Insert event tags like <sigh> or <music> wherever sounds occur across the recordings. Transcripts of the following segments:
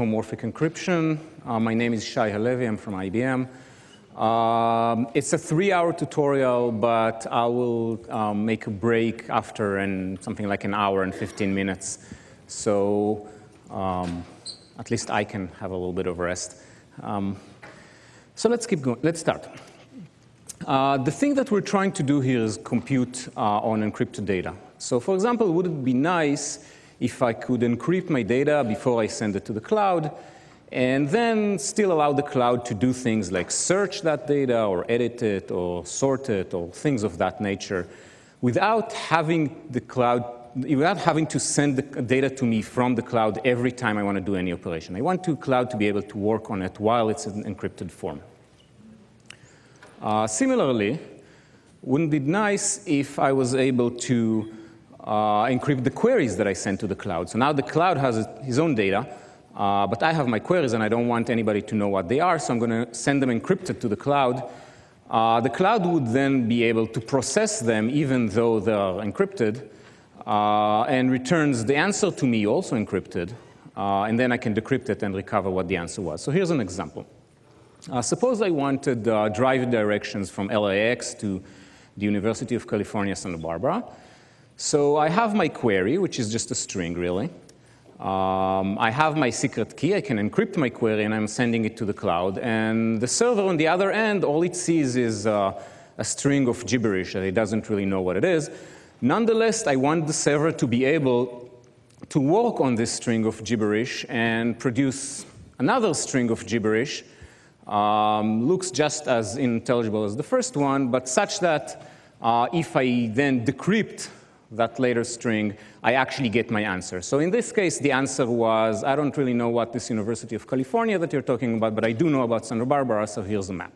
homomorphic encryption. Uh, my name is Shai Halevi. I'm from IBM. Um, it's a three-hour tutorial, but I will um, make a break after in something like an hour and 15 minutes. So um, at least I can have a little bit of rest. Um, so let's keep going. Let's start. Uh, the thing that we're trying to do here is compute uh, on encrypted data. So for example, would it be nice if I could encrypt my data before I send it to the cloud, and then still allow the cloud to do things like search that data or edit it or sort it or things of that nature without having the cloud without having to send the data to me from the cloud every time I want to do any operation. I want the cloud to be able to work on it while it's in encrypted form. Uh, similarly, wouldn't it be nice if I was able to uh, encrypt the queries that I send to the cloud? So now the cloud has his own data, uh, but I have my queries and I don't want anybody to know what they are, so I'm going to send them encrypted to the cloud. Uh, the cloud would then be able to process them even though they are encrypted uh, and returns the answer to me also encrypted, uh, and then I can decrypt it and recover what the answer was. So here's an example. Uh, suppose I wanted drive directions from LAX to the University of California, Santa Barbara. So I have my query, which is just a string, really. Um, I have my secret key. I can encrypt my query, and I'm sending it to the cloud. And the server on the other end, all it sees is uh, a string of gibberish that it doesn't really know what it is. Nonetheless, I want the server to be able to work on this string of gibberish and produce another string of gibberish um, looks just as intelligible as the first one, but such that uh, if I then decrypt that later string, I actually get my answer. So in this case, the answer was, I don't really know what this University of California that you're talking about, but I do know about Santa Barbara, so here's a map.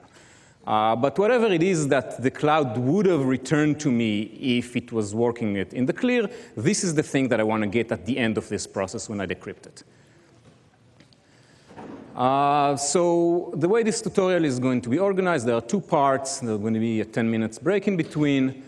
Uh, but whatever it is that the cloud would have returned to me if it was working it in the clear, this is the thing that I want to get at the end of this process when I decrypt it. Uh, so the way this tutorial is going to be organized, there are two parts. There's going to be a 10 minutes break in between.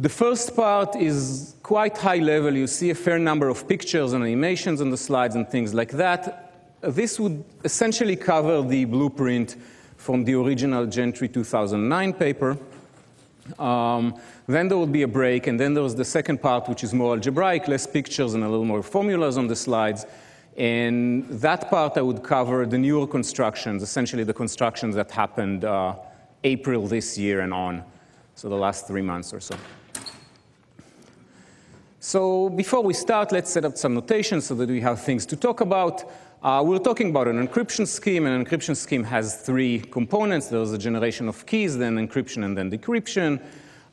The first part is quite high level. You see a fair number of pictures and animations on the slides and things like that. This would essentially cover the blueprint from the original Gentry 2009 paper. Um, then there would be a break, and then there's the second part, which is more algebraic, less pictures and a little more formulas on the slides. In that part, I would cover the newer constructions, essentially the constructions that happened uh, April this year and on, so the last three months or so. So before we start, let's set up some notation so that we have things to talk about. Uh, we're talking about an encryption scheme. An encryption scheme has three components. There's a generation of keys, then encryption, and then decryption.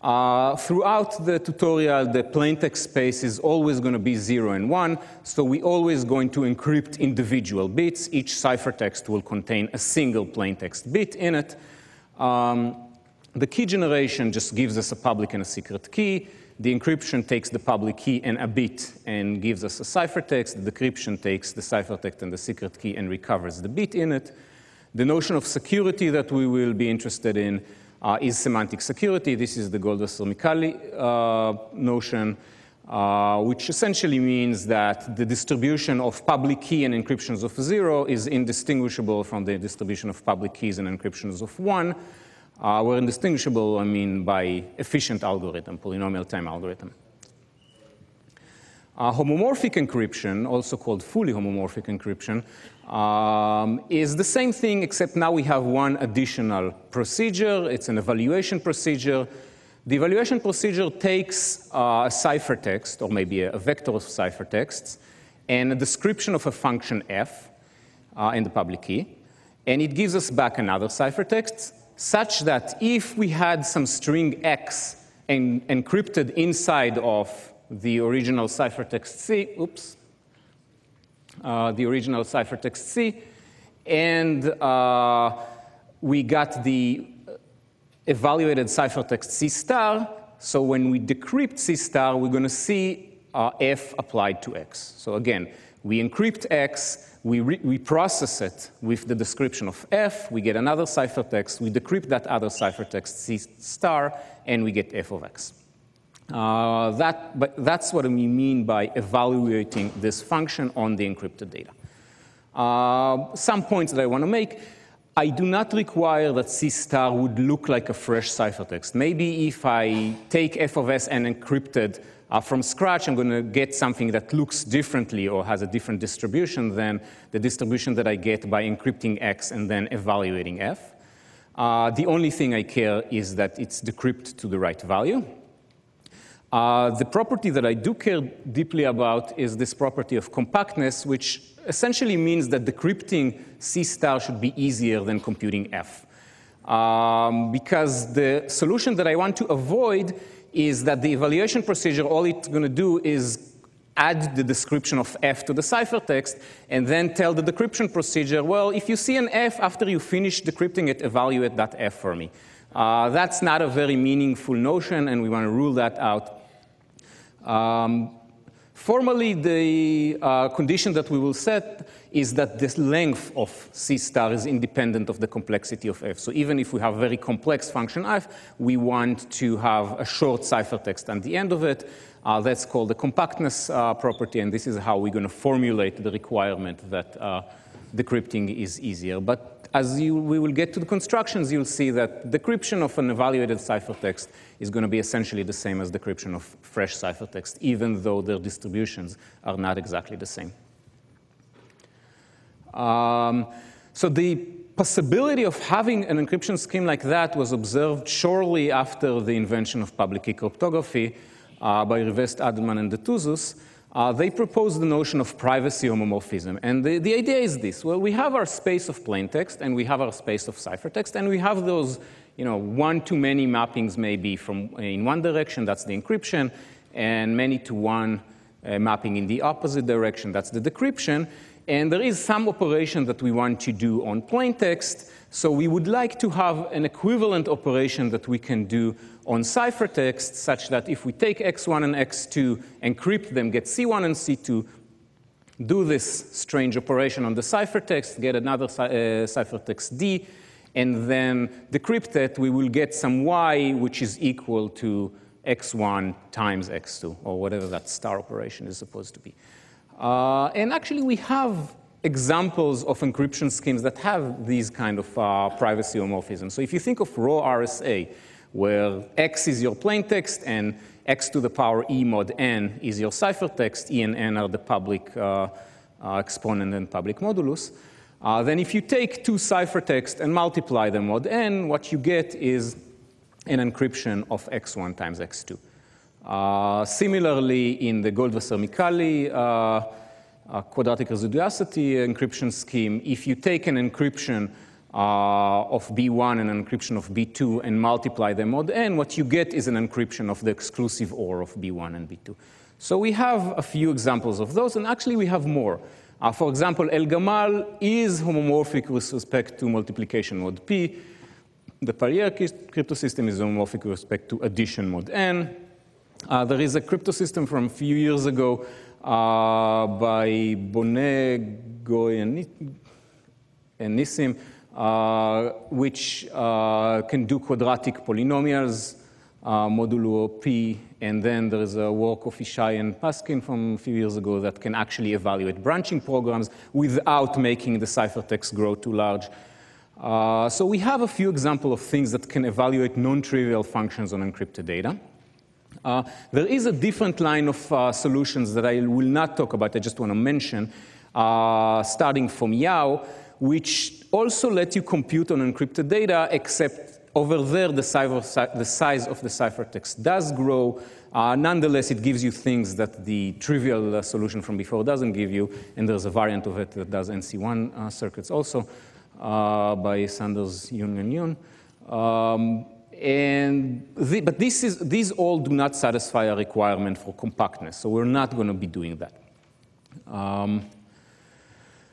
Uh, throughout the tutorial, the plaintext space is always going to be 0 and 1, so we're always going to encrypt individual bits. Each ciphertext will contain a single plaintext bit in it. Um, the key generation just gives us a public and a secret key. The encryption takes the public key and a bit and gives us a ciphertext. The decryption takes the ciphertext and the secret key and recovers the bit in it. The notion of security that we will be interested in uh, is semantic security. This is the Goldwasser-Micali uh, notion, uh, which essentially means that the distribution of public key and encryptions of zero is indistinguishable from the distribution of public keys and encryptions of one. Uh, where indistinguishable, I mean by efficient algorithm, polynomial time algorithm. Uh, homomorphic encryption, also called fully homomorphic encryption, um, is the same thing, except now we have one additional procedure. It's an evaluation procedure. The evaluation procedure takes uh, a ciphertext, or maybe a, a, vector of ciphertexts, and a description of a function f uh, in the public key, and it gives us back another ciphertext, such that if we had some string x en encrypted inside of the original ciphertext C, oops, uh, the original ciphertext C, and uh, we got the evaluated ciphertext C star. So when we decrypt C star, we're going to see uh, F applied to X. So again, we encrypt X, we, we process it with the description of F, we get another ciphertext, we decrypt that other ciphertext C star, and we get F of X. Uh, that, but that's what we mean by evaluating this function on the encrypted data. Uh, some points that I want to make. I do not require that C star would look like a fresh ciphertext. Maybe if I take f of s and encrypted uh, from scratch, I'm going to get something that looks differently or has a different distribution than the distribution that I get by encrypting x and then evaluating f. Uh, the only thing I care is that it's decrypted to the right value. Uh, the property that I do care deeply about is this property of compactness, which essentially means that decrypting C star should be easier than computing F. Um, because the solution that I want to avoid is that the evaluation procedure, all it's going to do is add the description of F to the ciphertext, and then tell the decryption procedure, well, if you see an F after you finish decrypting it, evaluate that F for me. Uh, that's not a very meaningful notion, and we want to rule that out. Um, formally, the uh, condition that we will set is that the length of C star is independent of the complexity of F. So even if we have a very complex function F, we want to have a short ciphertext at the end of it. Uh, that's called the compactness uh, property, and this is how we're going to formulate the requirement that uh, decrypting is easier. But as you, we will get to the constructions, you'll see that decryption of an evaluated ciphertext is going to be essentially the same as decryption of fresh ciphertext, even though their distributions are not exactly the same. Um, so the possibility of having an encryption scheme like that was observed shortly after the invention of public key cryptography uh, by Rivest, Adleman, and Dertouzos, uh, they proposed the notion of privacy homomorphism. And the, the idea is this. Well, we have our space of plain text, and we have our space of ciphertext, and we have those, you know, one-to-many mappings maybe from in one direction, that's the encryption, and many-to-one uh, mapping in the opposite direction, that's the decryption. And there is some operation that we want to do on plain text, so we would like to have an equivalent operation that we can do on ciphertext, such that if we take x1 and x2, encrypt them, get c1 and c2, do this strange operation on the ciphertext, get another uh, ciphertext d, and then decrypt it, we will get some y which is equal to x1 times x2, or whatever that star operation is supposed to be. Uh, and actually, we have examples of encryption schemes that have these kind of uh, privacy homomorphisms. So if you think of raw RSA, where x is your plaintext and x to the power e mod n is your ciphertext, e and n are the public uh, uh, exponent and public modulus, uh, then if you take two ciphertext and multiply them mod n, what you get is an encryption of x1 times x2. Uh, similarly, in the Goldwasser-Micali uh, uh, quadratic residuosity encryption scheme, if you take an encryption of B1 and an encryption of B2 and multiply them mod n, what you get is an encryption of the exclusive OR of B1 and B2. So we have a few examples of those, and actually we have more. Uh, for example, El Gamal is homomorphic with respect to multiplication mod P. The Paillier cryptosystem is homomorphic with respect to addition mod N. Uh, there is a crypto system from a few years ago uh, by Boneh, Goh, and, Nissim, uh, which uh, can do quadratic polynomials, uh, modulo p, and then there is a work of Ishai and Paskin from a few years ago that can actually evaluate branching programs without making the ciphertext grow too large. Uh, so we have a few examples of things that can evaluate non-trivial functions on encrypted data. Uh, there is a different line of uh, solutions that I will not talk about, I just want to mention, uh, starting from Yao, which also let you compute on encrypted data, except over there the, the size of the ciphertext does grow. Uh, nonetheless, it gives you things that the trivial uh, solution from before doesn't give you, and there's a variant of it that does NC1 uh, circuits also by Sanders, Young, and Yung. Um, and the, but is, these all do not satisfy a requirement for compactness, so we're not going to be doing that. Um,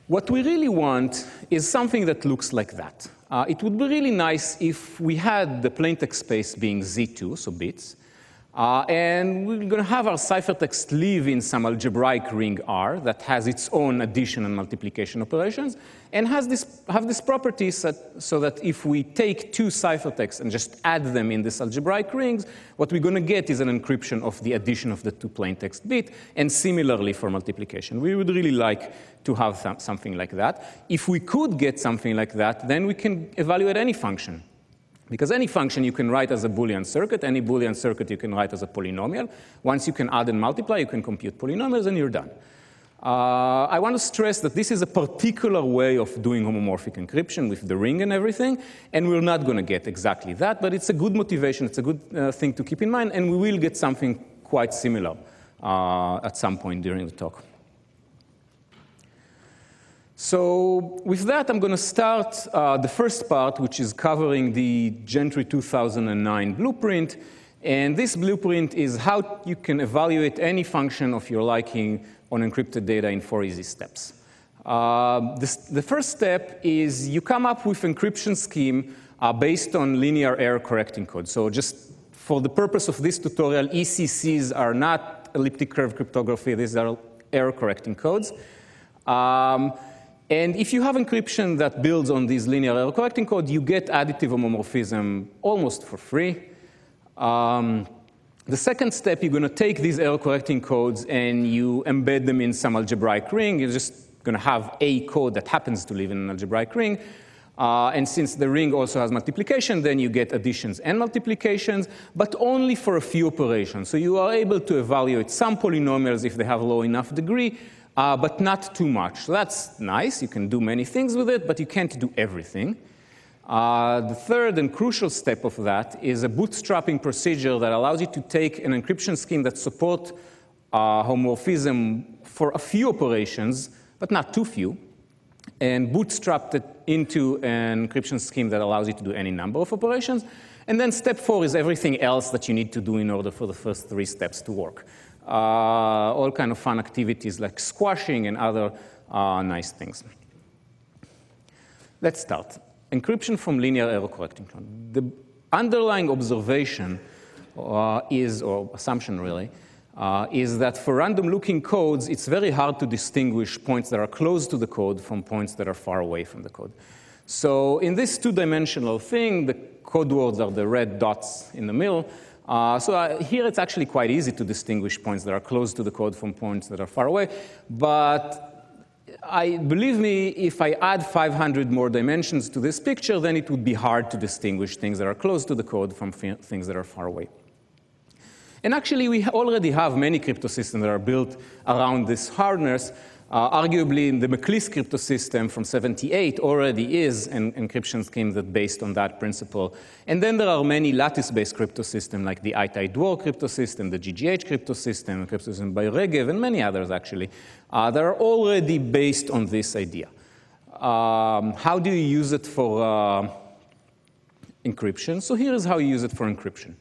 what we really want is something that looks like that. Uh, it would be really nice if we had the plaintext space being Z2, so bits, Uh, and we're going to have our ciphertext live in some algebraic ring R that has its own addition and multiplication operations and has this, have this property so, so that if we take two ciphertexts and just add them in this algebraic rings, what we're going to get is an encryption of the addition of the two plaintext bit, and similarly for multiplication. We would really like to have something like that. If we could get something like that, then we can evaluate any function. Because any function you can write as a Boolean circuit, any Boolean circuit you can write as a polynomial. Once you can add and multiply, you can compute polynomials, and you're done. Uh, I want to stress that this is a particular way of doing homomorphic encryption with the ring and everything, and we're not going to get exactly that, but it's a good motivation, it's a good uh, thing to keep in mind, and we will get something quite similar uh, at some point during the talk. So with that, I'm going to start uh, the first part, which is covering the Gentry 2009 blueprint. And this blueprint is how you can evaluate any function of your liking on encrypted data in four easy steps. Uh, this, the first step is you come up with an encryption scheme uh, based on linear error correcting code. So just for the purpose of this tutorial, ECCs are not elliptic curve cryptography. These are error correcting codes. Um, and if you have encryption that builds on these linear error correcting code, you get additive homomorphism almost for free. Um, the second step, you're going to take these error correcting codes and you embed them in some algebraic ring. You're just going to have a code that happens to live in an algebraic ring. Uh, and since the ring also has multiplication, then you get additions and multiplications, but only for a few operations. So you are able to evaluate some polynomials if they have low enough degree, uh, but not too much. That's nice. You can do many things with it, but you can't do everything. Uh, the third and crucial step of that is a bootstrapping procedure that allows you to take an encryption scheme that supports uh, homomorphism for a few operations, but not too few, and bootstrap it into an encryption scheme that allows you to do any number of operations. And then step four is everything else that you need to do in order for the first three steps to work all kind of fun activities like squashing and other uh, nice things. Let's start. Encryption from linear error correcting. The underlying observation uh, is, or assumption really, uh, is that for random looking codes, it's very hard to distinguish points that are close to the code from points that are far away from the code. So in this two-dimensional thing, the code words are the red dots in the middle, uh, so uh, here it's actually quite easy to distinguish points that are close to the code from points that are far away. But I, believe me, if I add 500 more dimensions to this picture, then it would be hard to distinguish things that are close to the code from things that are far away. And actually, we already have many crypto systems that are built around this hardness. Uh, arguably, the McEliece crypto system from 78 already is an encryption scheme that's based on that principle. And then there are many lattice-based crypto systems like the Ajtai-Dwork crypto system, the GGH crypto system, crypto system by Regev, and many others actually, uh, that are already based on this idea. Um, how do you use it for uh, encryption? So here is how you use it for encryption.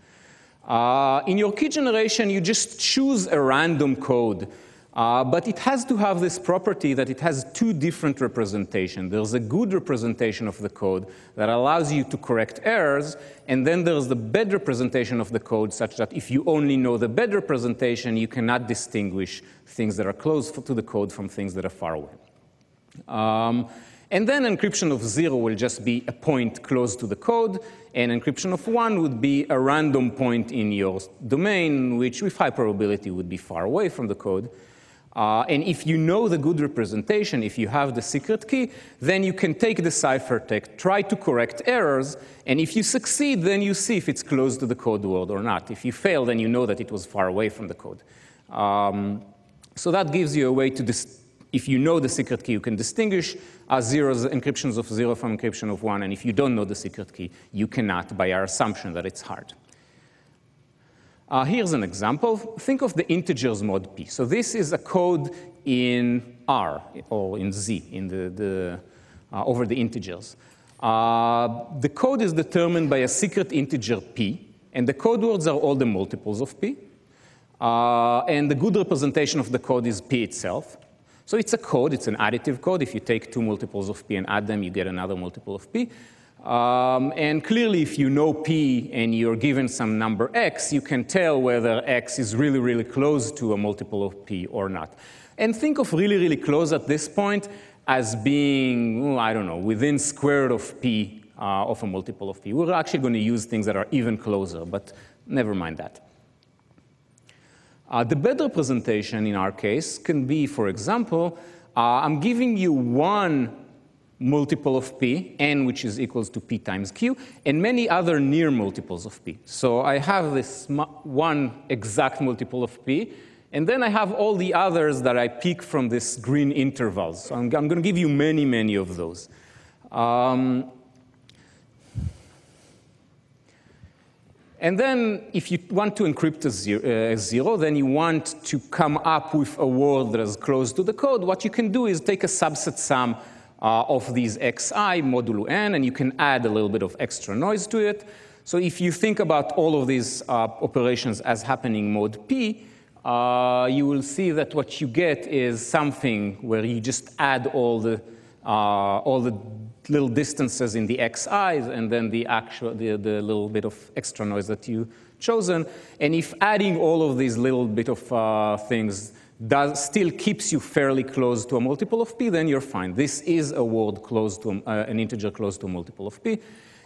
Uh, in your key generation, you just choose a random code uh, but it has to have this property that it has two different representations. There's a good representation of the code that allows you to correct errors, and then there's the bad representation of the code such that if you only know the bad representation, you cannot distinguish things that are close to the code from things that are far away. Um, and then encryption of zero will just be a point close to the code, and encryption of one would be a random point in your domain, which with high probability would be far away from the code. Uh, and if you know the good representation, if you have the secret key, then you can take the ciphertext, try to correct errors, and if you succeed, then you see if it's close to the code word or not. If you fail, then you know that it was far away from the code. Um, so that gives you a way to, if you know the secret key, you can distinguish uh, zeros, encryptions of zero from encryption of one, and if you don't know the secret key, you cannot by our assumption that it's hard. Uh, here's an example. Think of the integers mod p. So this is a code in R or in Z in the, the uh, over the integers. Uh, the code is determined by a secret integer p, and the code words are all the multiples of p. Uh, and the good representation of the code is p itself. So it's a code, it's an additive code. If you take two multiples of p and add them, you get another multiple of p. Um, and clearly, if you know p and you're given some number x, you can tell whether x is really, really close to a multiple of p or not. And think of really, really close at this point as being, I don't know, within square root of p uh, of a multiple of p. We're actually going to use things that are even closer, but never mind that. Uh, the better representation in our case can be, for example, uh, I'm giving you one multiple of p, n which is equals to p times q, and many other near multiples of p. So I have this one exact multiple of p, and then I have all the others that I pick from this green intervals. So I'm, I'm going to give you many, many of those. Um, and then if you want to encrypt a zero, uh, zero, then you want to come up with a word that is close to the code, what you can do is take a subset sum uh, of these xi modulo n, and you can add a little bit of extra noise to it. So if you think about all of these uh, operations as happening mod p, uh, you will see that what you get is something where you just add all the, uh, all the little distances in the xi's and then the actual, the, the little bit of extra noise that you chosen. And if adding all of these little bit of uh, things does, still keeps you fairly close to a multiple of p, then you're fine. This is a word close to uh, an integer close to a multiple of p.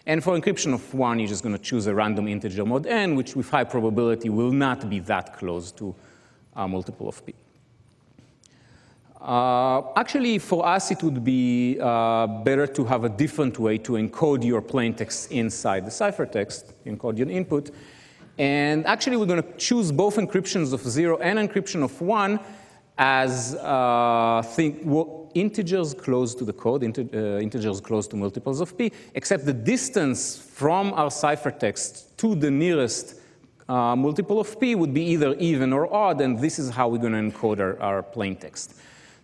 And for encryption of one, you're just going to choose a random integer mod n, which with high probability will not be that close to a multiple of p. Uh, actually, for us, it would be uh, better to have a different way to encode your plaintext inside the ciphertext, encode your input. And actually, we're going to choose both encryptions of zero and encryption of one as uh, think, well, integers close to the code, uh, integers close to multiples of p, except the distance from our ciphertext to the nearest uh, multiple of p would be either even or odd, and this is how we're going to encode our, our plaintext.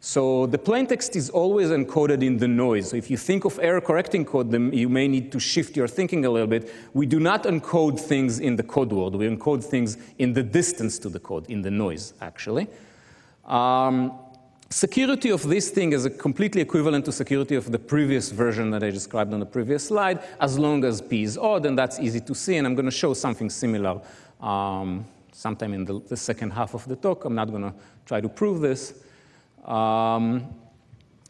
So the plaintext is always encoded in the noise. So if you think of error correcting code, then you may need to shift your thinking a little bit. We do not encode things in the code world. We encode things in the distance to the code, in the noise, actually. Um, security of this thing is completely equivalent to security of the previous version that I described on the previous slide, as long as p is odd, and that's easy to see. And I'm going to show something similar um, sometime in the, the second half of the talk. I'm not going to try to prove this. Um,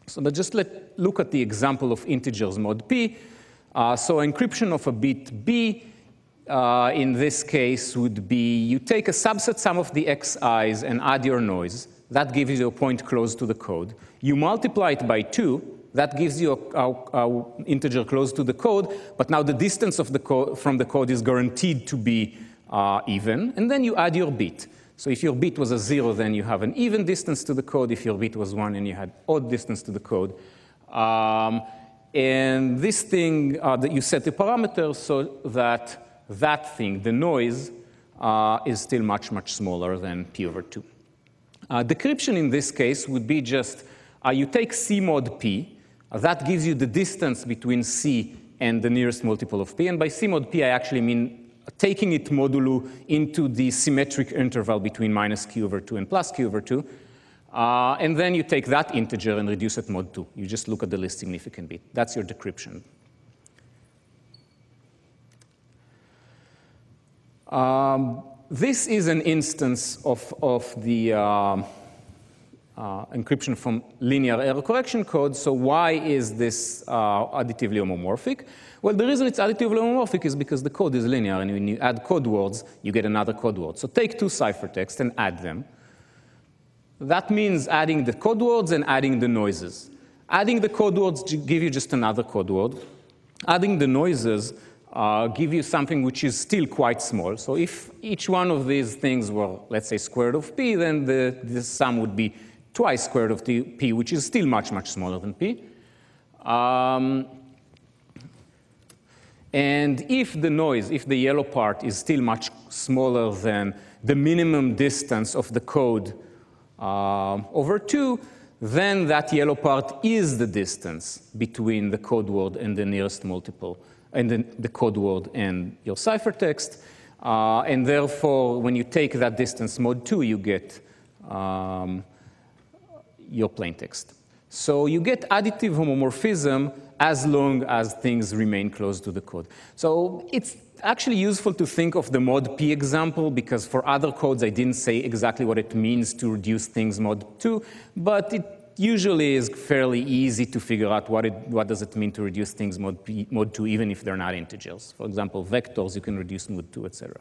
so but just let look at the example of integers mod p. Uh, so encryption of a bit b uh, in this case would be you take a subset sum of the xi's and add your noise. That gives you a point close to the code. You multiply it by 2. That gives you an integer close to the code. But now the distance of the from the code is guaranteed to be uh, even. And then you add your bit. So if your bit was a zero, then you have an even distance to the code. If your bit was one, and you had odd distance to the code. Um, and this thing uh, that you set the parameters so that that thing, the noise, uh, is still much, much smaller than p over 2. Uh, decryption in this case would be just uh, you take c mod p, that gives you the distance between c and the nearest multiple of p. And by c mod p, I actually mean taking it modulo into the symmetric interval between minus q over 2 and plus q over 2. Uh, and then you take that integer and reduce it mod 2. You just look at the least significant bit. That's your decryption. Um, this is an instance of, of the uh, uh, encryption from linear error correction code. So why is this uh, additively homomorphic? Well, the reason it's additively homomorphic is because the code is linear, and when you add code words, you get another code word. So take two ciphertexts and add them. That means adding the code words and adding the noises. Adding the code words give you just another code word. Adding the noises uh, give you something which is still quite small. So if each one of these things were, let's say, square root of p, then the, the sum would be twice square root of p, which is still much, much smaller than p. Um, and if the noise, if the yellow part is still much smaller than the minimum distance of the code uh, over 2, then that yellow part is the distance between the code word and the nearest multiple, and the, the code word and your ciphertext. Uh, and therefore, when you take that distance mod 2, you get um, your plaintext. So you get additive homomorphism as long as things remain close to the code. So it's actually useful to think of the mod p example because for other codes I didn't say exactly what it means to reduce things mod 2, but it usually is fairly easy to figure out what, it, what does it mean to reduce things mod, p, mod 2 even if they're not integers. For example, vectors you can reduce mod 2, etc.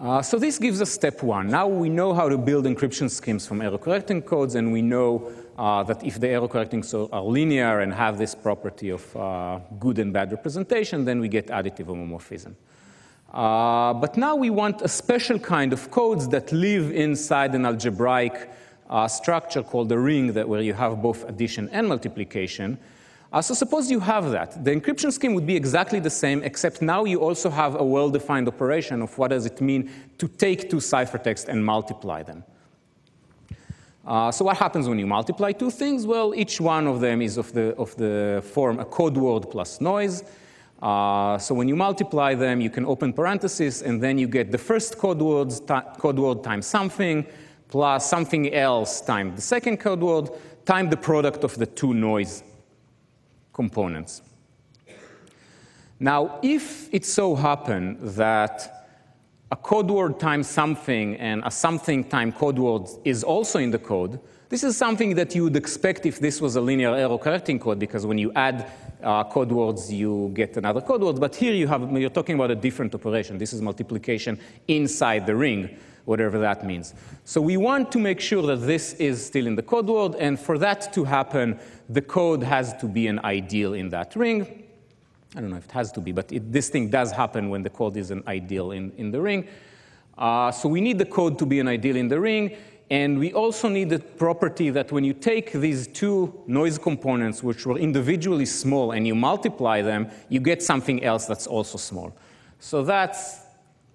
Uh, so this gives us step one. Now we know how to build encryption schemes from error correcting codes, and we know uh, that if the error correcting codes are linear and have this property of uh, good and bad representation, then we get additive homomorphism. Uh, but now we want a special kind of codes that live inside an algebraic uh, structure called a ring that where you have both addition and multiplication. Uh, so suppose you have that. The encryption scheme would be exactly the same, except now you also have a well-defined operation of what does it mean to take two ciphertext and multiply them. Uh, so what happens when you multiply two things? Well, each one of them is of the, of the form a code word plus noise. Uh, so when you multiply them, you can open parentheses, and then you get the first code, words code word times something, plus something else times the second code word, times the product of the two noise components. Now, if it so happen that a code word times something and a something times code word is also in the code, this is something that you would expect if this was a linear error correcting code, because when you add uh, code words, you get another code word. But here you have, you're talking about a different operation. This is multiplication inside the ring, whatever that means. So we want to make sure that this is still in the code word, and for that to happen, the code has to be an ideal in that ring. I don't know if it has to be, but it, this thing does happen when the code is an ideal in, in the ring. Uh, so we need the code to be an ideal in the ring, and we also need the property that when you take these two noise components, which were individually small, and you multiply them, you get something else that's also small. So that's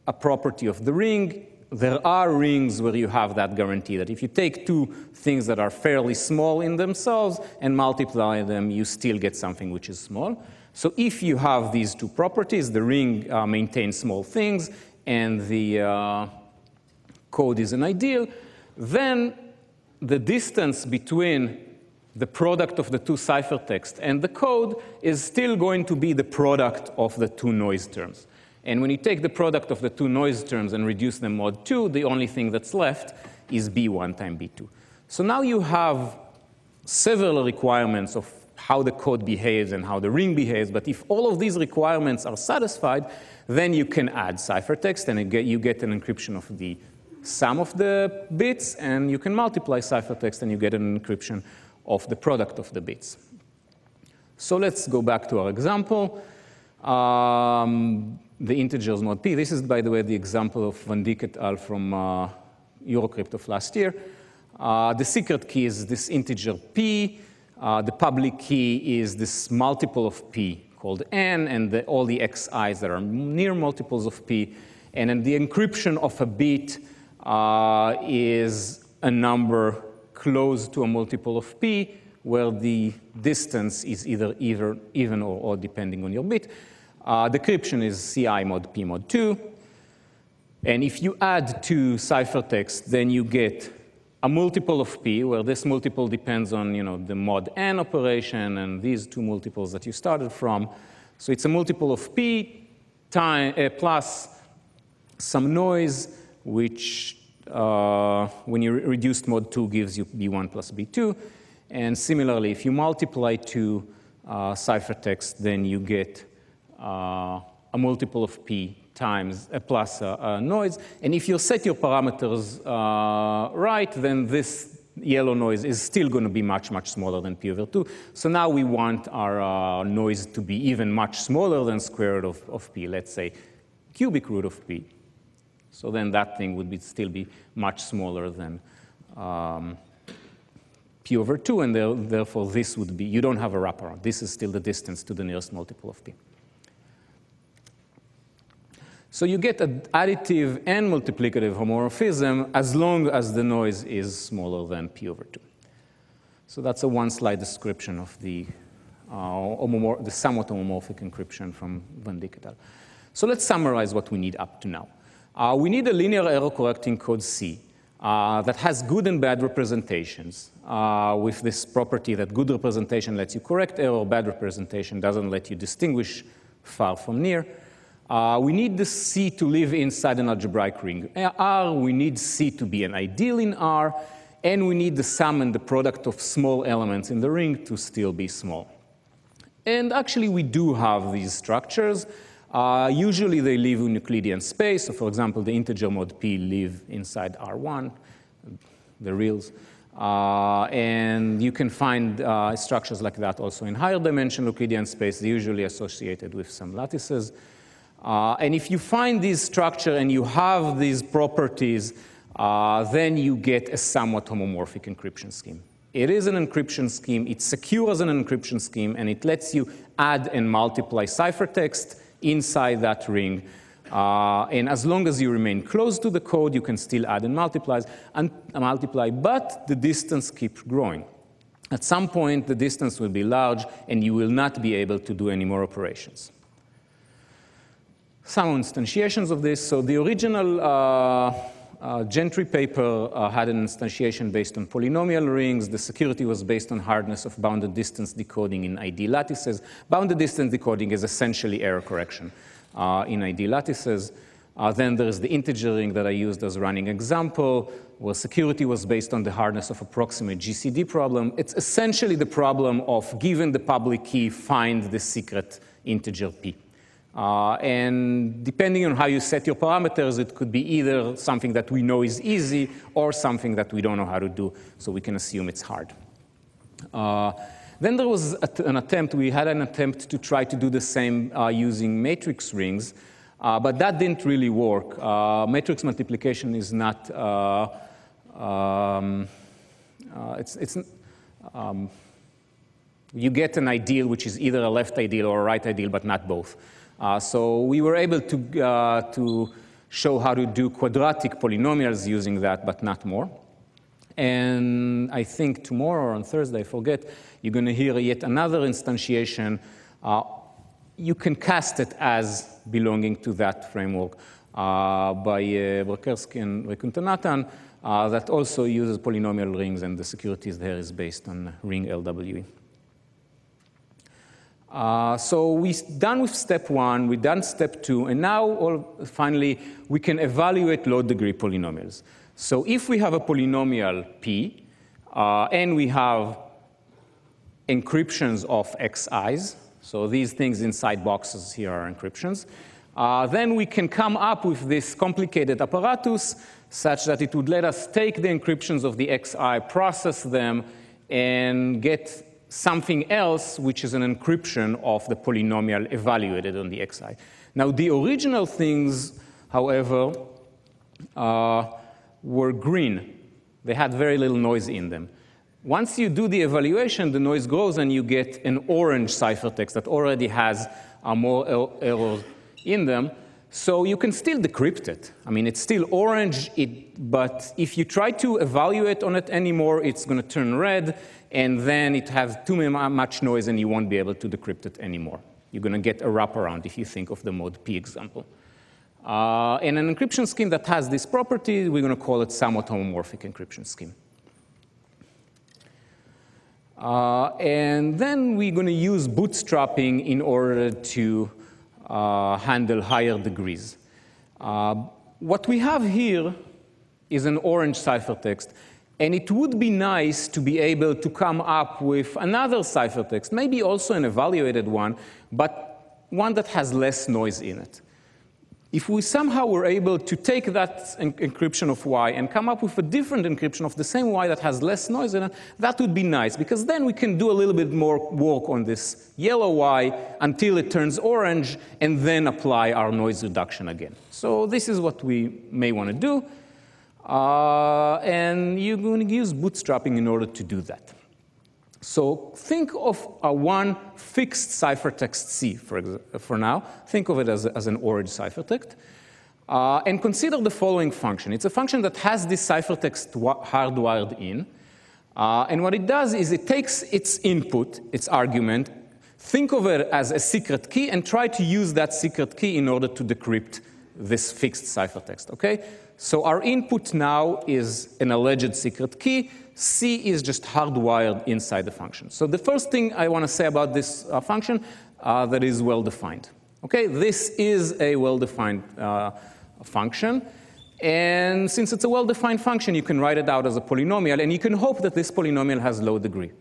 a property of the ring there are rings where you have that guarantee that if you take two things that are fairly small in themselves and multiply them, you still get something which is small. So if you have these two properties, the ring uh, maintains small things and the uh, code is an ideal, then the distance between the product of the two ciphertext and the code is still going to be the product of the two noise terms. And when you take the product of the two noise terms and reduce them mod 2, the only thing that's left is B1 times B2. So now you have several requirements of how the code behaves and how the ring behaves, but if all of these requirements are satisfied, then you can add ciphertext and you get an encryption of the sum of the bits, and you can multiply ciphertext and you get an encryption of the product of the bits. So let's go back to our example. Um, the integers mod p. This is, by the way, the example of Van Dijk et al. from uh, Eurocrypt of last year. Uh, the secret key is this integer p. Uh, the public key is this multiple of p called n, and the, all the xi's that are near multiples of p. And then the encryption of a bit uh, is a number close to a multiple of p, where the distance is either even or odd depending on your bit. Uh, decryption is CI mod P mod 2. And if you add two ciphertext, then you get a multiple of P, where this multiple depends on you know, the mod N operation and these two multiples that you started from. So it's a multiple of P time, uh, plus some noise, which uh, when you re reduced mod 2 gives you B1 plus B2. And similarly, if you multiply two uh, then you get a multiple of p times a plus a, a, noise. And if you set your parameters uh, right, then this yellow noise is still going to be much, much smaller than p over 2. So now we want our uh, noise to be even much smaller than square root of, of p, let's say cubic root of p. So then that thing would be, still be much smaller than um, p over 2, and there, therefore this would be, you don't have a wraparound. This is still the distance to the nearest multiple of p. So you get an additive and multiplicative homomorphism as long as the noise is smaller than p over 2. So that's a one-slide description of the, uh, the somewhat homomorphic encryption from Van Dijk et al. So let's summarize what we need up to now. Uh, we need a linear error correcting code C. uh, that has good and bad representations uh, with this property that good representation lets you correct error, bad representation doesn't let you distinguish far from near. Uh, we need the C to live inside an algebraic ring R, we need C to be an ideal in R, and we need the sum and the product of small elements in the ring to still be small. And actually, we do have these structures. Uh, usually they live in Euclidean space. So for example, the integer mod p live inside R1, the reals. Uh, and you can find uh, structures like that also in higher dimension Euclidean space, usually associated with some lattices. Uh, and if you find this structure and you have these properties, uh, then you get a somewhat homomorphic encryption scheme. It is an encryption scheme, it's secure as an encryption scheme, and it lets you add and multiply ciphertext inside that ring. Uh, and as long as you remain close to the code, you can still add and multiply, and uh, multiply, but the distance keeps growing. At some point, the distance will be large, and you will not be able to do any more operations. Some instantiations of this. So the original uh, uh, Gentry paper uh, had an instantiation based on polynomial rings. The security was based on hardness of bounded distance decoding in ideal lattices. Bounded distance decoding is essentially error correction uh, in ideal lattices. Uh, then there's the integer ring that I used as running example, where security was based on the hardness of approximate GCD problem. It's essentially the problem of given the public key, find the secret integer p. Uh, and depending on how you set your parameters, it could be either something that we know is easy or something that we don't know how to do, so we can assume it's hard. Uh, then there was an attempt, we had an attempt to try to do the same uh, using matrix rings, uh, but that didn't really work. Uh, matrix multiplication is not, uh, um, it's, it's um, you get an ideal which is either a left ideal or a right ideal, but not both. Uh, so we were able to, uh, to show how to do quadratic polynomials using that, but not more. And I think tomorrow or on Thursday, I forget, you're going to hear yet another instantiation. Uh, you can cast it as belonging to that framework uh, by uh, and Vaikuntanathan uh, that also uses polynomial rings, and the securities there is based on ring LWE. Uh, so we're done with step one, we're done step two, and now all, finally we can evaluate low degree polynomials. So if we have a polynomial p, uh, and we have encryptions of xi's, so these things inside boxes here are encryptions, uh, then we can come up with this complicated apparatus such that it would let us take the encryptions of the xi, process them, and get something else, which is an encryption of the polynomial evaluated on the xi. Now, the original things, however, uh, were green. They had very little noise in them. Once you do the evaluation, the noise grows and you get an orange ciphertext that already has uh, more er errors in them. So you can still decrypt it. I mean, it's still orange, it, but if you try to evaluate on it anymore, it's going to turn red, and then it has too much noise and you won't be able to decrypt it anymore. You're going to get a wraparound if you think of the mod P example. Uh, and an encryption scheme that has this property, we're going to call it somewhat homomorphic encryption scheme. Uh, and then we're going to use bootstrapping in order to handle higher degrees. Uh, what we have here is an orange ciphertext. And it would be nice to be able to come up with another ciphertext, maybe also an evaluated one, but one that has less noise in it. If we somehow were able to take that en encryption of y and come up with a different encryption of the same y that has less noise in it, that would be nice, because then we can do a little bit more work on this yellow y until it turns orange, and then apply our noise reduction again. So this is what we may want to do. Uh, and you're going to use bootstrapping in order to do that. So think of a one fixed ciphertext C for, for now. Think of it as, as an orange ciphertext. Uh, and consider the following function. It's a function that has this ciphertext hardwired in. Uh, and what it does is it takes its input, its argument, think of it as a secret key, and try to use that secret key in order to decrypt this fixed ciphertext, okay? So our input now is an alleged secret key. C is just hardwired inside the function. So the first thing I want to say about this uh, function uh, that is well-defined. Okay, this is a well-defined uh, function. And since it's a well-defined function, you can write it out as a polynomial, and you can hope that this polynomial has low degree.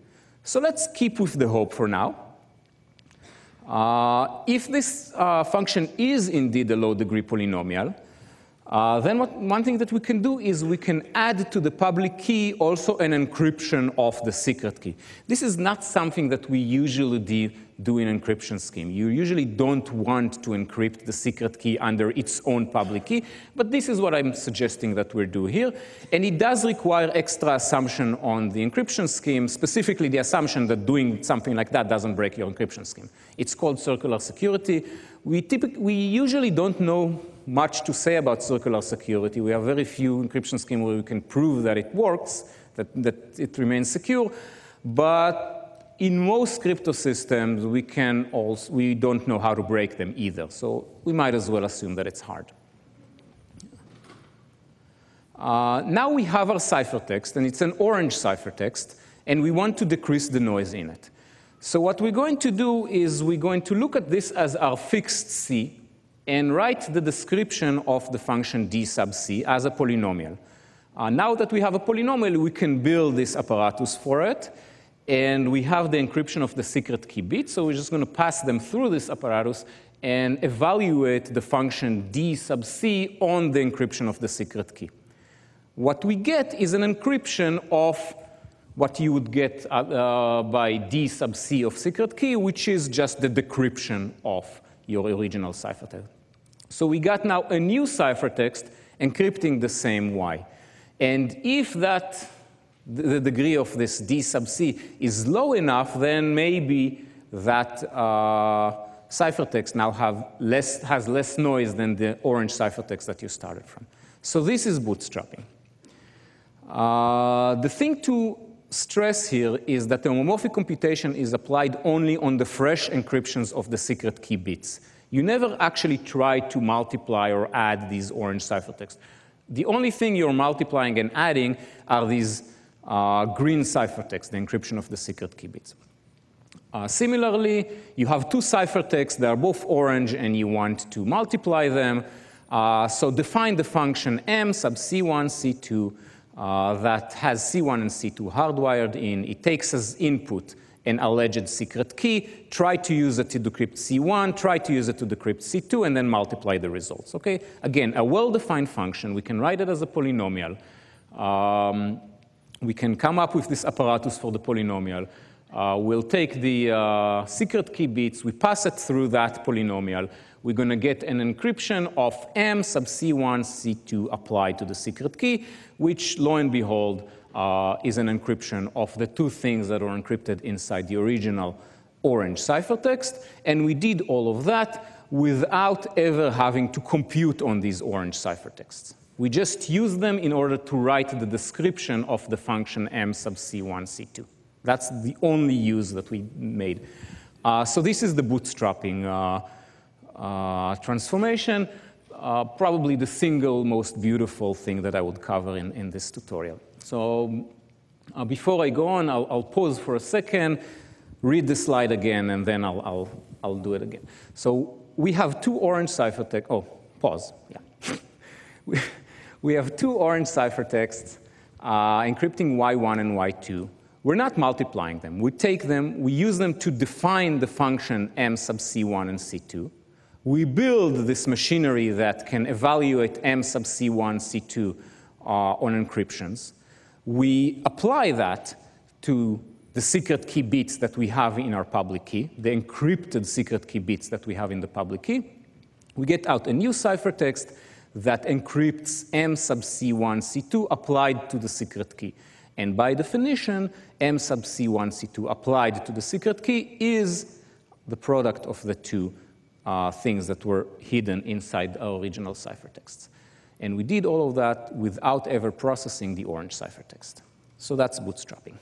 So let's keep with the hope for now. Uh, if this uh, function is indeed a low-degree polynomial, uh, then what, one thing that we can do is we can add to the public key also an encryption of the secret key. This is not something that we usually do, do in encryption scheme. You usually don't want to encrypt the secret key under its own public key, but this is what I'm suggesting that we do here. And it does require extra assumption on the encryption scheme, specifically the assumption that doing something like that doesn't break your encryption scheme. It's called circular security. We, we usually don't know much to say about circular security. We have very few encryption schemes where we can prove that it works, that, that it remains secure. But in most crypto systems, we, can also, we don't know how to break them either. So we might as well assume that it's hard. Uh, now we have our ciphertext, and it's an orange ciphertext, and we want to decrease the noise in it. So what we're going to do is we're going to look at this as our fixed C, and write the description of the function d sub c as a polynomial. Uh, now that we have a polynomial, we can build this apparatus for it, and we have the encryption of the secret key bit, so we're just going to pass them through this apparatus and evaluate the function d sub c on the encryption of the secret key. What we get is an encryption of what you would get uh, uh, by d sub c of secret key, which is just the decryption of your original ciphertext. So we got now a new ciphertext encrypting the same y. And if that, the degree of this d sub c is low enough, then maybe that uh, ciphertext now have less, has less noise than the orange ciphertext that you started from. So this is bootstrapping. Uh, the thing to stress here is that the homomorphic computation is applied only on the fresh encryptions of the secret key bits you never actually try to multiply or add these orange ciphertexts. The only thing you're multiplying and adding are these uh, green ciphertexts, the encryption of the secret key bits. Uh, similarly, you have two ciphertexts that are both orange and you want to multiply them. Uh, so define the function m sub c1, c2 uh, that has c1 and c2 hardwired in. It takes as input an alleged secret key, try to use it to decrypt C1, try to use it to decrypt C2, and then multiply the results. Okay? Again, a well-defined function. We can write it as a polynomial. Um, we can come up with this apparatus for the polynomial. Uh, we'll take the uh, secret key bits, we pass it through that polynomial. We're going to get an encryption of m sub c1, c2 applied to the secret key, which, lo and behold, uh, is an encryption of the two things that are encrypted inside the original orange ciphertext. And we did all of that without ever having to compute on these orange ciphertexts. We just use them in order to write the description of the function m sub c1, c2. That's the only use that we made. Uh, so this is the bootstrapping uh, uh, transformation, uh, probably the single most beautiful thing that I would cover in, in this tutorial. So uh, before I go on, I'll, I'll, pause for a second, read the slide again, and then I'll, I'll, I'll do it again. So we have two orange ciphertext. Oh, pause. Yeah. <laughs> we, we have two orange ciphertexts uh, encrypting Y1 and Y2. We're not multiplying them. We take them, we use them to define the function m sub c1 and c2. We build this machinery that can evaluate m sub c1, c2 uh, on encryptions we apply that to the secret key bits that we have in our public key, the encrypted secret key bits that we have in the public key. We get out a new ciphertext that encrypts M sub C1, C2 applied to the secret key. And by definition, M sub C1, C2 applied to the secret key is the product of the two uh, things that were hidden inside our original ciphertexts. And we did all of that without ever processing the orange ciphertext. So that's bootstrapping.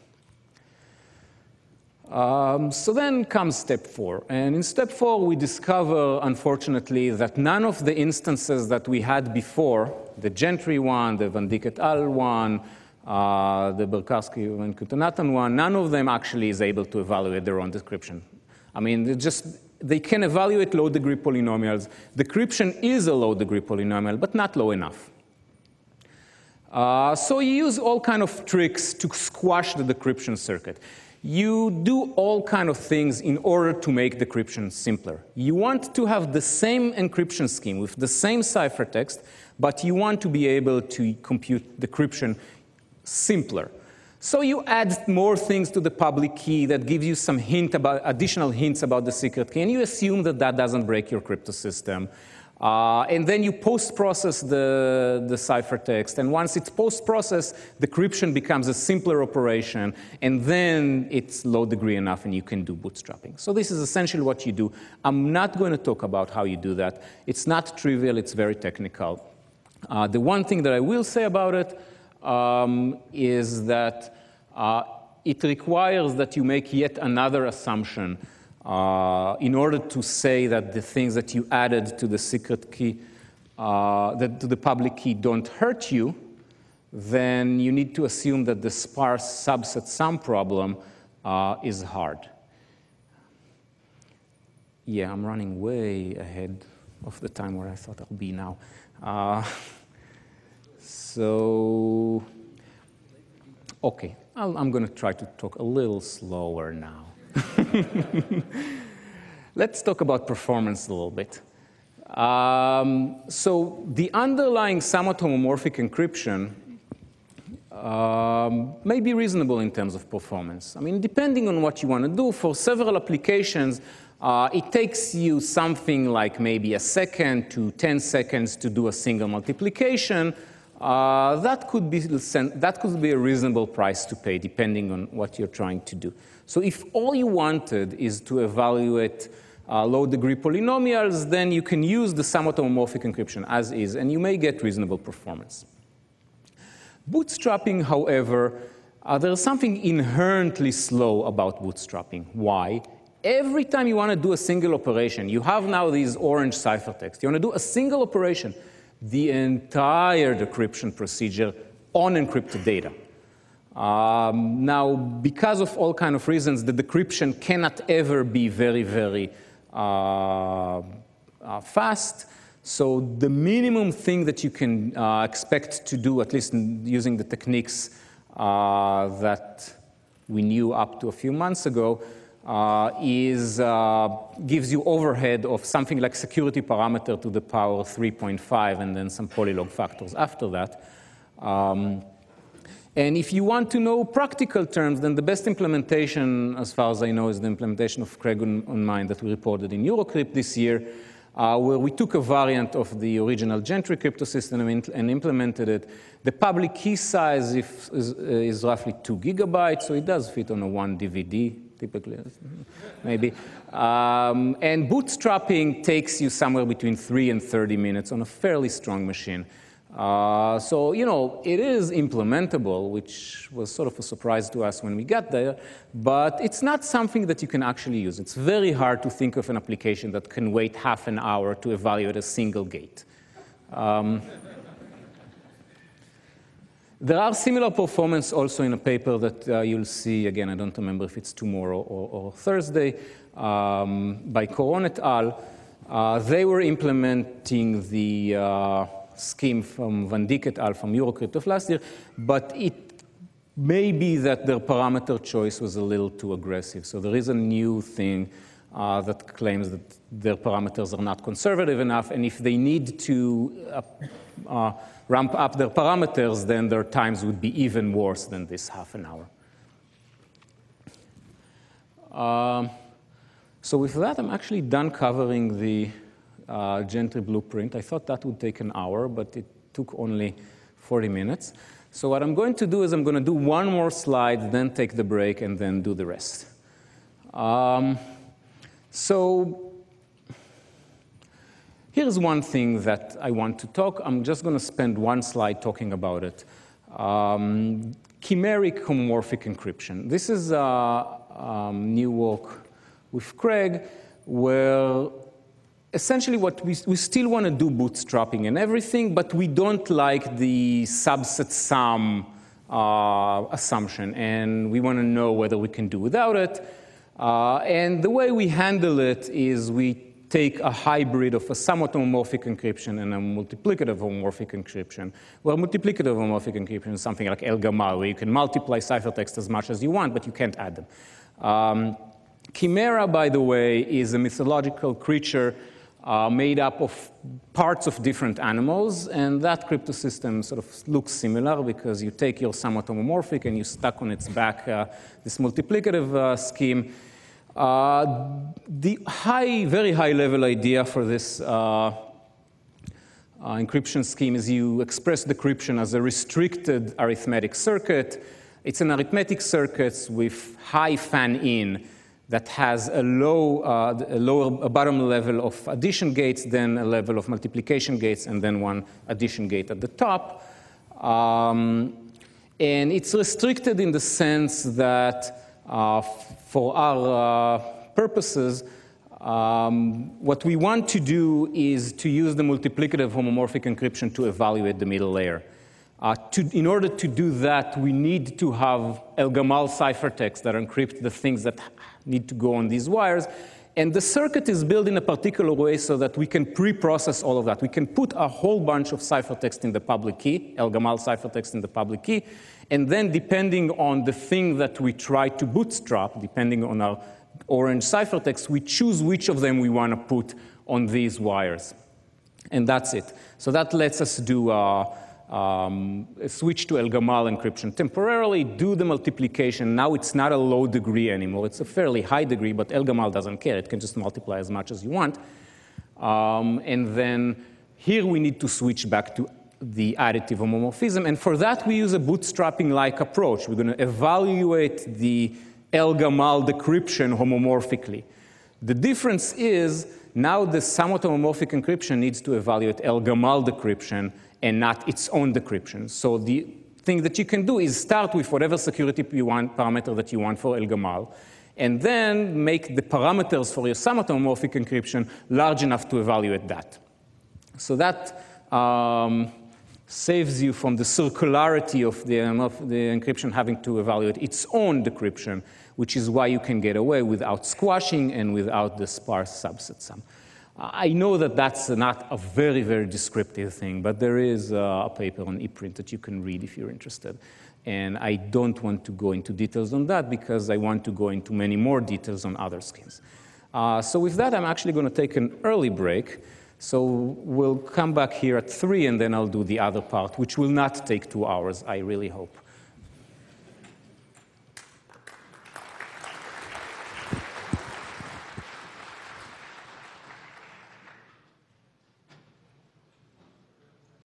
Um, so then comes step four. And in step four, we discover, unfortunately, that none of the instances that we had before, the Gentry one, the Van Dijk et al. one, uh, the Brakerski and Vaikuntanathan one, none of them actually is able to evaluate their own description. I mean, just they can evaluate low degree polynomials. Decryption is a low degree polynomial, but not low enough. Uh, so you use all kind of tricks to squash the decryption circuit. You do all kind of things in order to make decryption simpler. You want to have the same encryption scheme with the same ciphertext, but you want to be able to compute decryption simpler. So you add more things to the public key that gives you some hint about additional hints about the secret key, and you assume that that doesn't break your crypto system. Uh, and then you post-process the, the ciphertext, and once it's post-processed, decryption becomes a simpler operation, and then it's low degree enough and you can do bootstrapping. So this is essentially what you do. I'm not going to talk about how you do that. It's not trivial, it's very technical. Uh, the one thing that I will say about it um, is that uh, it requires that you make yet another assumption uh, in order to say that the things that you added to the secret key, uh, that to the public key don't hurt you, then you need to assume that the sparse subset sum problem uh, is hard. Yeah, I'm running way ahead of the time where I thought I'll be now. <laughs> So, okay, i am going to try to talk a little slower now. <laughs> Let's talk about performance a little bit. Um, so the underlying somewhat homomorphic encryption um, may be reasonable in terms of performance. I mean, depending on what you want to do, for several applications, uh, it takes you something like maybe a second to 10 seconds to do a single multiplication. Uh, that, could be, that could be a reasonable price to pay, depending on what you're trying to do. So if all you wanted is to evaluate uh, low degree polynomials, then you can use the somewhat homomorphic encryption as is, and you may get reasonable performance. Bootstrapping, however, uh, there's something inherently slow about bootstrapping. Why? Every time you want to do a single operation, you have now these orange ciphertext. You want to do a single operation, the entire decryption procedure on encrypted data. Um, now, because of all kind of reasons, the decryption cannot ever be very, very uh, uh, fast. So the minimum thing that you can uh, expect to do, at least using the techniques uh, that we knew up to a few months ago, uh, is uh, gives you overhead of something like security parameter to the power 3.5 and then some polylog factors after that. Um, and if you want to know practical terms, then the best implementation, as far as I know, is the implementation of Craig on, on mine that we reported in Eurocrypt this year, uh, where we took a variant of the original Gentry crypto system and, implemented it. The public key size is, is, roughly two gigabytes, so it does fit on a one DVD, typically, maybe. Um, and bootstrapping takes you somewhere between three and 30 minutes on a fairly strong machine. Uh, so, you know, it is implementable, which was sort of a surprise to us when we got there, but it's not something that you can actually use. It's very hard to think of an application that can wait half an hour to evaluate a single gate. Um, there are similar performance also in a paper that uh, you'll see, again, I don't remember if it's tomorrow or, or Thursday, um, by Coron et al. Uh, they were implementing the uh, scheme from Van Dijk et al. from Eurocrypt of last year, but it may be that their parameter choice was a little too aggressive. So there is a new thing uh, that claims that their parameters are not conservative enough, and if they need to uh, uh, ramp up their parameters, then their times would be even worse than this half an hour. Um, so with that, I'm actually done covering the uh, Gentry blueprint. I thought that would take an hour, but it took only 40 minutes. So what I'm going to do is I'm going to do one more slide, then take the break, and then do the rest. Um, so here's one thing that I want to talk. I'm just going to spend one slide talking about it. Um, chimeric homomorphic encryption. This is uh, um, new work with Craig, where essentially what we, we still want to do bootstrapping and everything, but we don't like the subset sum uh, assumption, and we want to know whether we can do without it. Uh, and the way we handle it is we take a hybrid of a somewhat homomorphic encryption and a multiplicative homomorphic encryption. Well, multiplicative homomorphic encryption is something like El-Gamal, where you can multiply ciphertext as much as you want, but you can't add them. Um, Chimera, by the way, is a mythological creature uh, made up of parts of different animals, and that cryptosystem sort of looks similar because you take your somewhat and you stack on its back uh, this multiplicative uh, scheme. Uh, the high, very high level idea for this uh, uh, encryption scheme is you express decryption as a restricted arithmetic circuit. It's an arithmetic circuit with high fan-in that has a, low, uh, a lower, a bottom level of addition gates, then a level of multiplication gates, and then one addition gate at the top. Um, and it's restricted in the sense that uh, for our uh, purposes, um, what we want to do is to use the multiplicative homomorphic encryption to evaluate the middle layer. Uh, to, in order to do that, we need to have El-Gamal ciphertext that encrypt the things that need to go on these wires. And the circuit is built in a particular way so that we can pre-process all of that. We can put a whole bunch of ciphertext in the public key, El-Gamal ciphertext in the public key, and then depending on the thing that we try to bootstrap, depending on our orange ciphertext, we choose which of them we want to put on these wires. And that's it. So that lets us do uh, um, switch to El-Gamal encryption temporarily, do the multiplication. Now it's not a low degree anymore. It's a fairly high degree, but El-Gamal doesn't care. It can just multiply as much as you want. Um, and then here we need to switch back to the additive homomorphism. And for that, we use a bootstrapping-like approach. We're going to evaluate the El-Gamal decryption homomorphically. The difference is now the somewhat homomorphic encryption needs to evaluate Elgamal decryption and not its own decryption. So the thing that you can do is start with whatever security you want, parameter that you want for El-Gamal, and then make the parameters for your somewhat homomorphic encryption large enough to evaluate that. So that um, saves you from the circularity of the, of the encryption having to evaluate its own decryption, which is why you can get away without squashing and without the sparse subset sum. I know that that's not a very, very descriptive thing, but there is a paper on ePrint that you can read if you're interested. And I don't want to go into details on that because I want to go into many more details on other schemes. Uh, so with that, I'm actually going to take an early break. So we'll come back here at 3, and then I'll do the other part, which will not take two hours, I really hope.